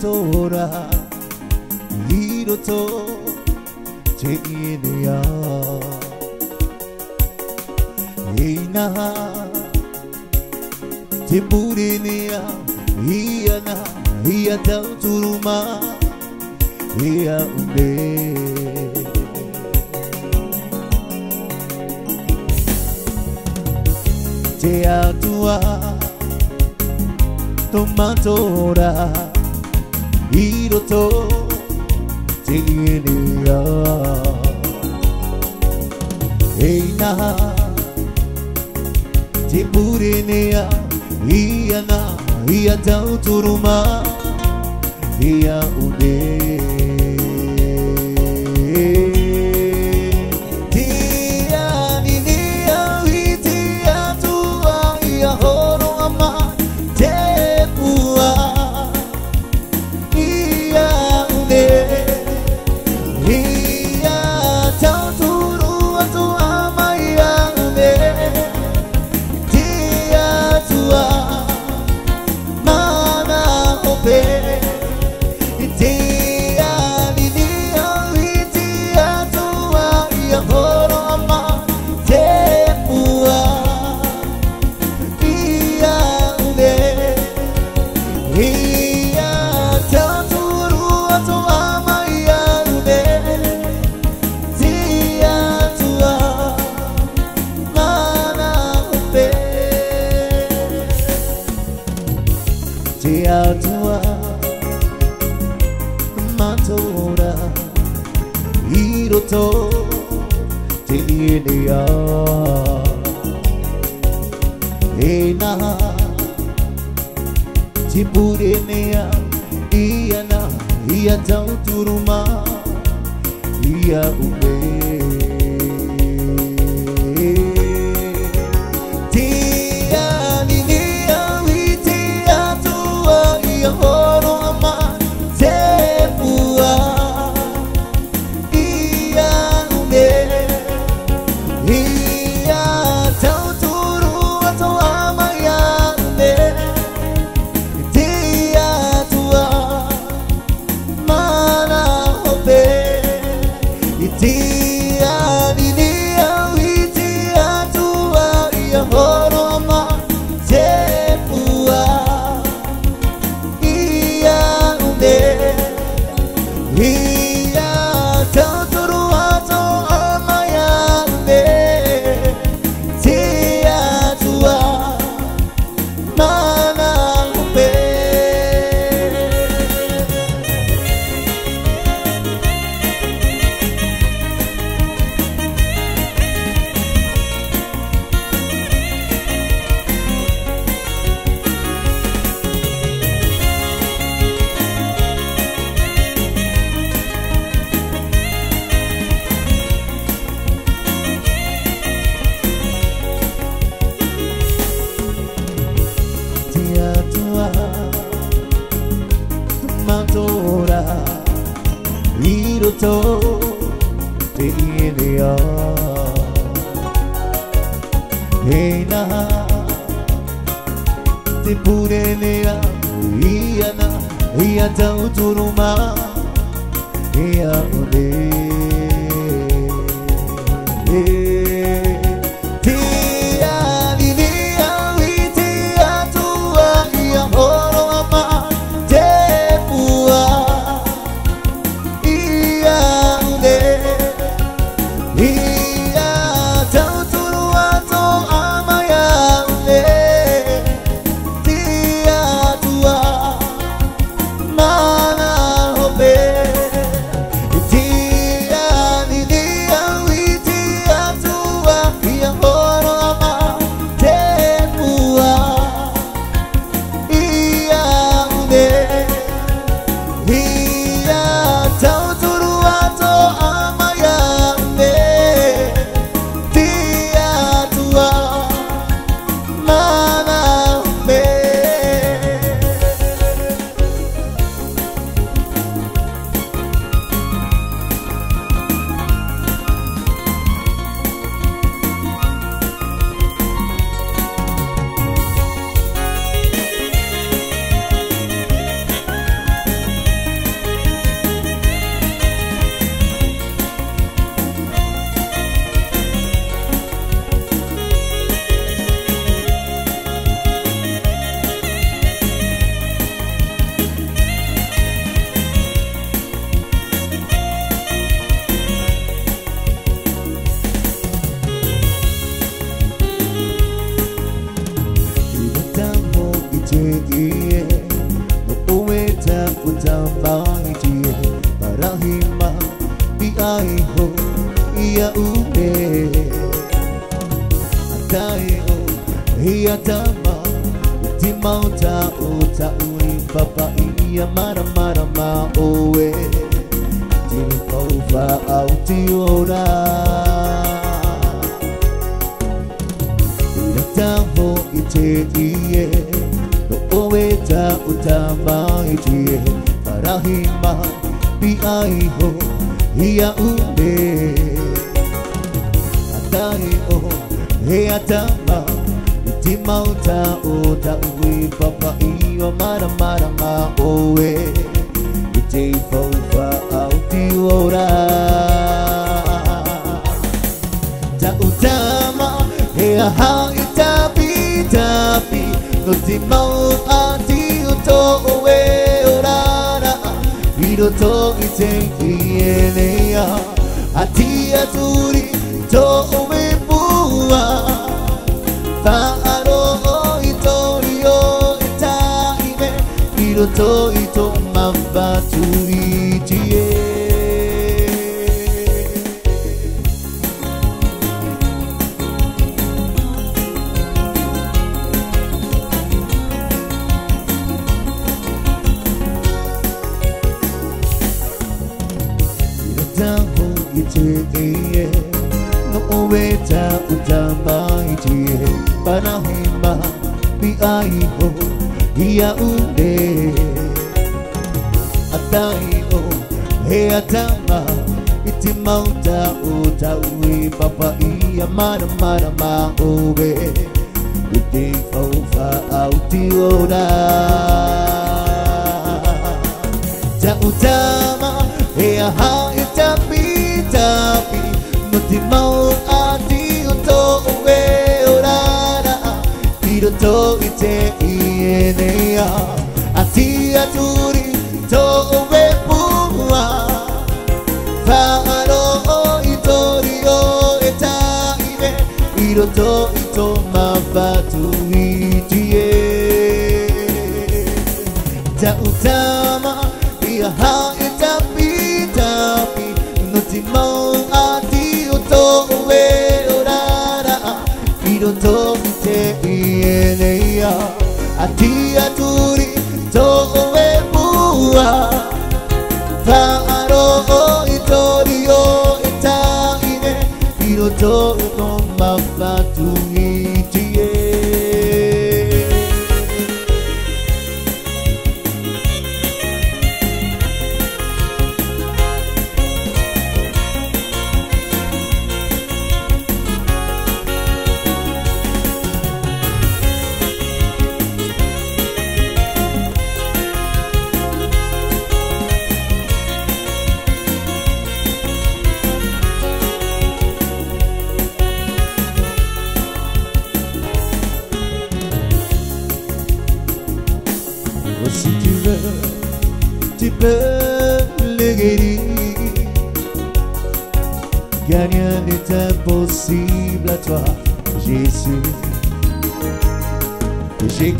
돌아 이로 또 제이네야 이나 제부리니야 이야나 이야 다우투마 이야 우베 제야 두아 tomatora 이로 또 증으려 에이나 지푸리니야 이야나 이야 자우투루마 이야 우네 Tipurenea Ia na Ia tau turuma Ia umea kutia tamaa, utima utaota ulipapailia mara mara maowe tilipauva autiora iratavo itetiye nooweta utamaitie farahima piaiho hiyaunde atariho heatama dimauta oda ui papa iwa mara mara ma owe ite paupa au ti ora ta utama e aha ita pi ta pi no dimauta ti uto owe ora na wiro to ite ki ene ya ati aturi to owe pua ati aturi to owe pua iro toito mabva turi tiye tambo iteteye nouveta utamba itie panahemba piaiho ia unde ataio heatama iti mauta utaui papa ia maramara maove iti fauva autiora tautama heaha itapitapi moti mau atio to ueorara iroto yote ienea, hatia turi towepua faro itori itorio etaime iroto ito mabatu itie dautaa a ti, a tu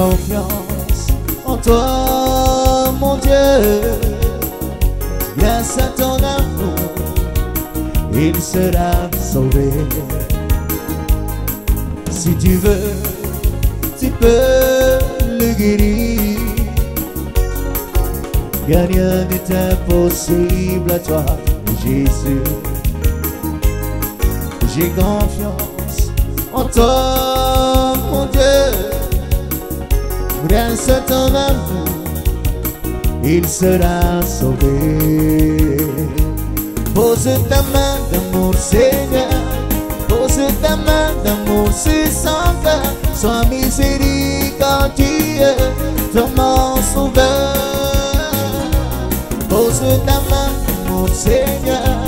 confiance en toi, mon Dieu. Grâce à ton amour, il sera sauvé. Si tu veux, tu peux le guérir. rien n'est impossible à toi, Jésus. J'ai confiance en toi, mon Dieu grâce à ton amour, il sera sauvé. Pose ta main d'amour, Seigneur, pose ta main d'amour c'est sans cœur, sois miséricordieux, ton m'en sauveur. Pose ta main d'amour, Seigneur,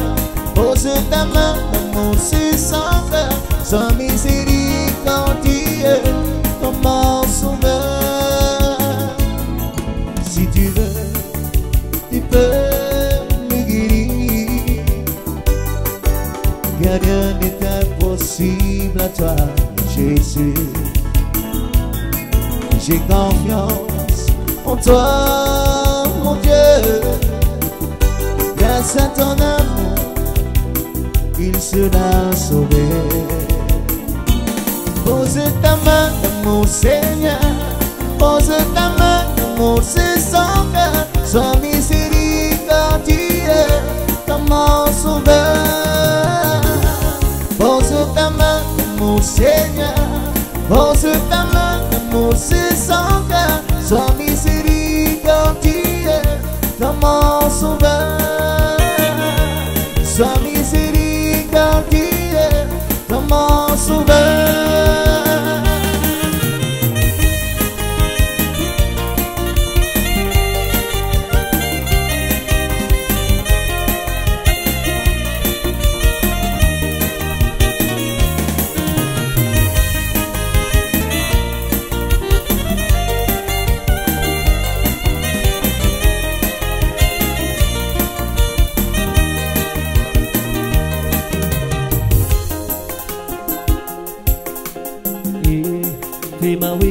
pose ta main d'amour c'est sans cœur, sois miséricordieux. rien n'est impossible à toi, Jésus. J'ai confiance en toi, mon Dieu. Grâce à ton amour, il sera sauvé. Pose ta main, mon Seigneur. Pose ta main, mon Seigneur. Sois miséricordieux. Comment ferme pour ses sans cœur, sans miséricordie, dans mon sauveur.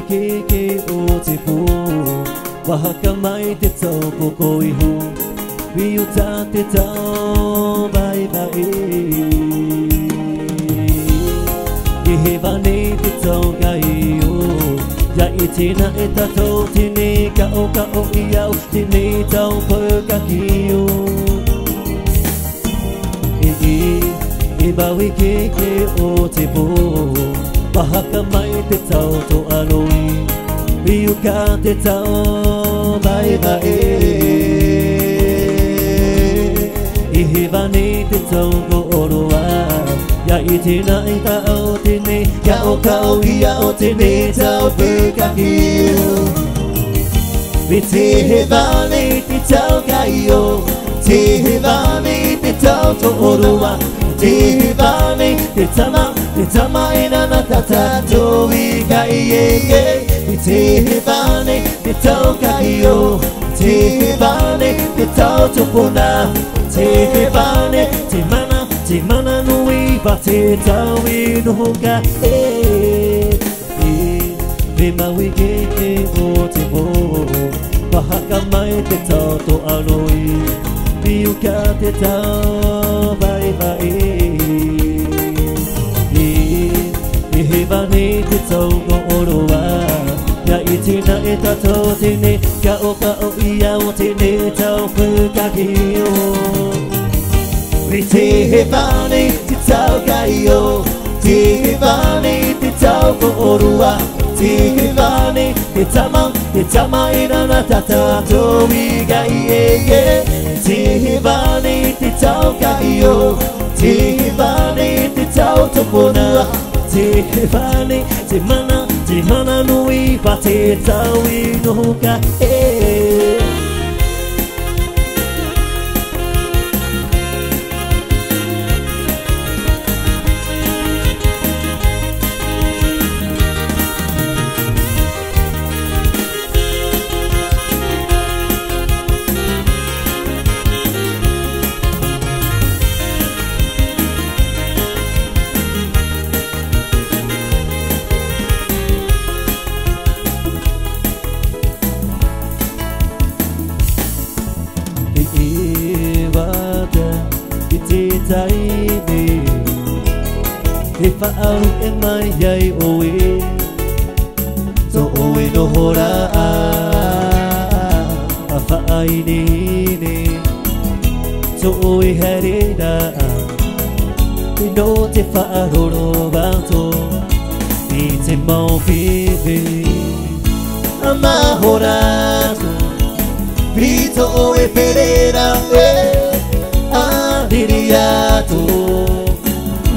ki ki u te pu Waha ka mai te tau po koi hu Wi u ta te tau bai bai Ki hewa nei te tau gai u Ya i tina e tatou tini ka o ka o i au Tini tau pau ka ki u E i, e bawi ki ki u te pu mãi vì pahakamay te tau to aloi Iu ka te tau mai mai Ihivani te tau go oroa Ya iti na i tau tini Ya o kau ia o tini tau pikahiu Viti hevani te tau kai o Tihi vani te tau to orua Tihi vani tama Te tama ina na tata to i ka i e e Tihi ka i o Tihi vani te to puna Tihi mana Te mana nui pa te tau i noho ka e Pe mau i ke ke o te ho Paha mai te tau to anoi Tihi fio que até vai vai e e revane que sou no ouro a já e na eta to tine já o pa o ia o tine tau fu ka ki o te revane que sou ga te revane que sou no ouro a te revane zaman Titamayla natatatu igaiye Tihibani titau kayo Tihibani titau tupuna Tihibani timana timana nui pate tawi nuka eh farolo bato itsembao fifi amahorato bitooeperera e adiriato eh.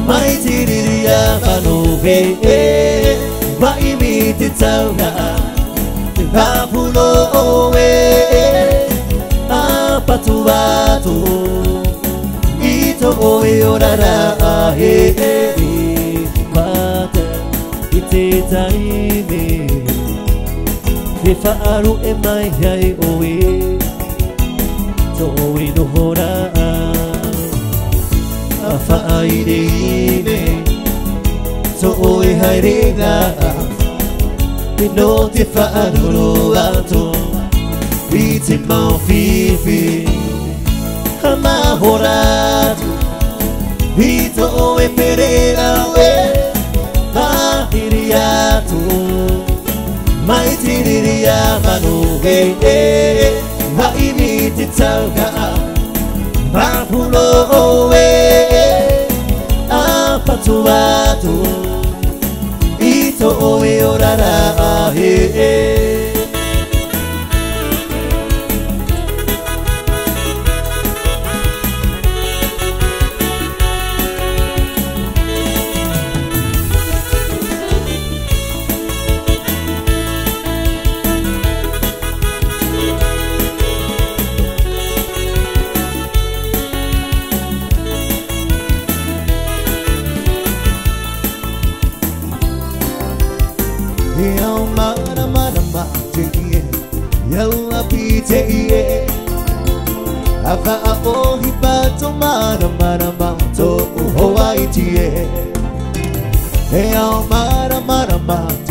maitiriria fanove eh. e vaimititsauna vapulo owe eh. apatu vato to o e ora ra a he e i mata i te tai me he whaaro e mai hei o e to o e no hora a a whaaire i me to o e haere ngā a i no te whaaro a to i te mau whiwhi kana horati vito weperera we mahiri yatu maitiriri ya vanhu hee vaimititsanga vakulowe apatu vatu itoweyorara hee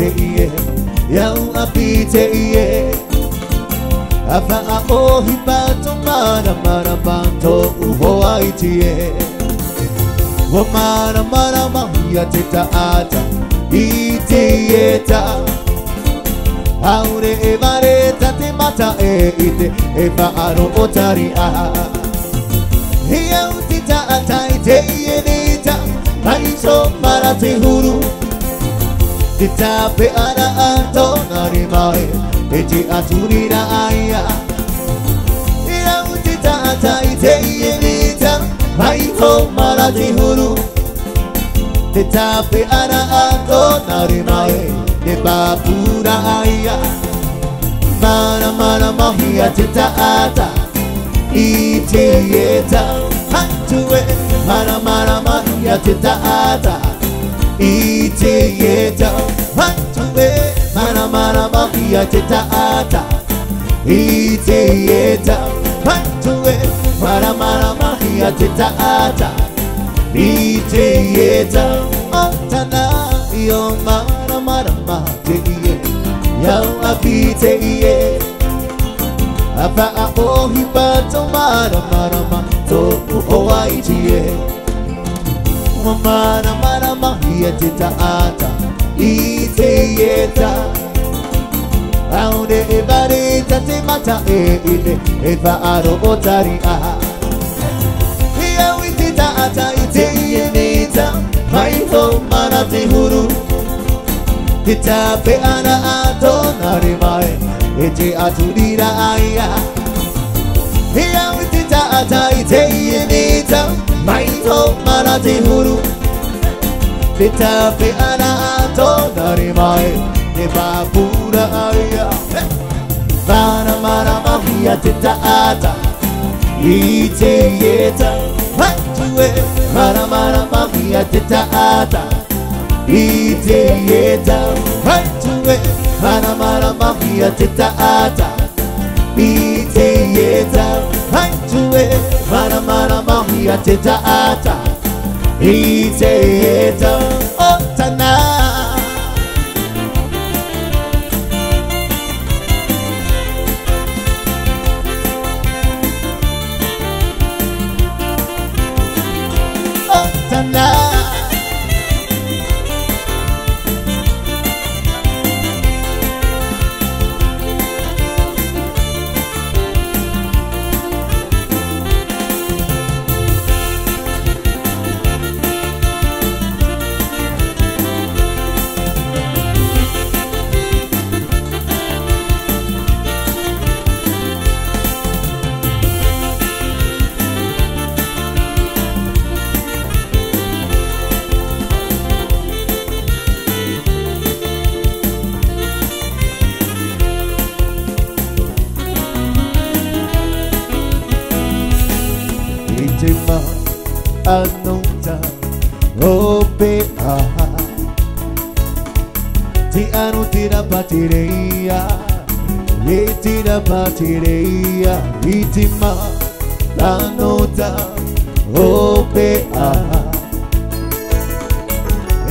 te ie Iau a pi te ie A wha a ohi pato mara mara pato u hoa i ti e O mara mara mahi a te taata e e e i te ie ta Aure e vare ta te mata e i te e wha aro o tari a Iau te ata i te ie ni ta Pai so mara te huru titape ana anto nari mai eti aturi na aya ira uti ta ata ite iye vita mai ho mara ti huru titape ana anto nari mai ne babura aya mara mara mahia tita ata ite ieta hantue mara mara mahia tita ata itiyeta matombe mana mana mafia teta ata itiyeta matombe mana mana mafia teta ata itiyeta atana yo mana mana mafia ya mafite iye apa aho hipato mana mana mafia to uho aitiyeta kufa mara mara ma iya teta ata ite yeta aunde ebare tate mata e ite eva aro otari a iya wite ta ata ite iye neta maito mara te huru ita pe ana ato nare mae ete atudira aya aya iyawitita ataiteiyimita maito maratihuru itafi ana ato darimai ibapura aia vana mara mahia tita ata iteyeta maiwe mara mara mahia tita ata iteyeta maiwe mara mara mahia tita ata iteyeta iwe mara mara mahi ateta ata iteta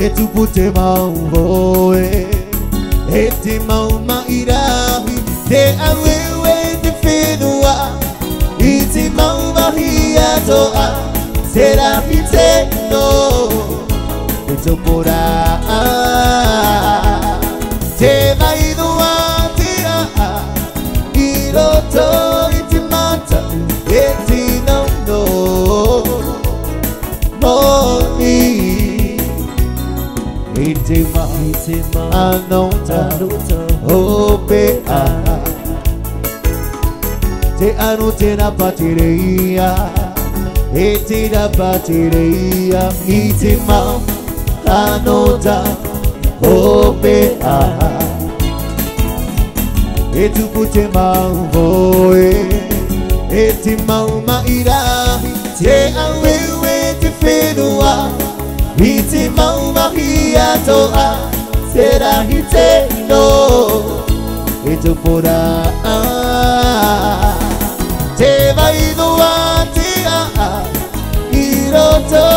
etupute maumboe eti mauma irahi te awewe difinua iti mauvahiatoa serapiteno etopora te vaiduatia iroto ah, anota hope ana te anotena patireia etida patireia itima anota hope ana etuputema voe etimauma ira te awewe tefenua itimauma iatoa sera hitseno etopora ah, tevaivoatia iroto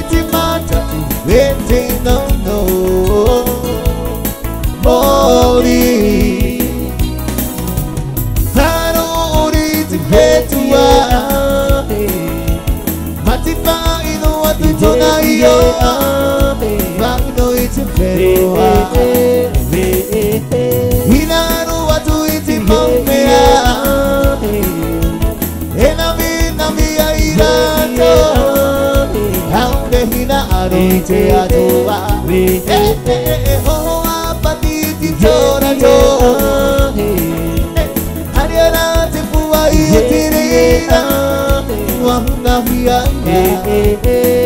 itimata vetinono mori taruri tipetua eh, matipaa zveruva ina ruva tuiti mamea enaminamiyairato aunde hina aroite atova eh, eh, hoapatiti toraco arieratipuvaiyetirira wahunahiaa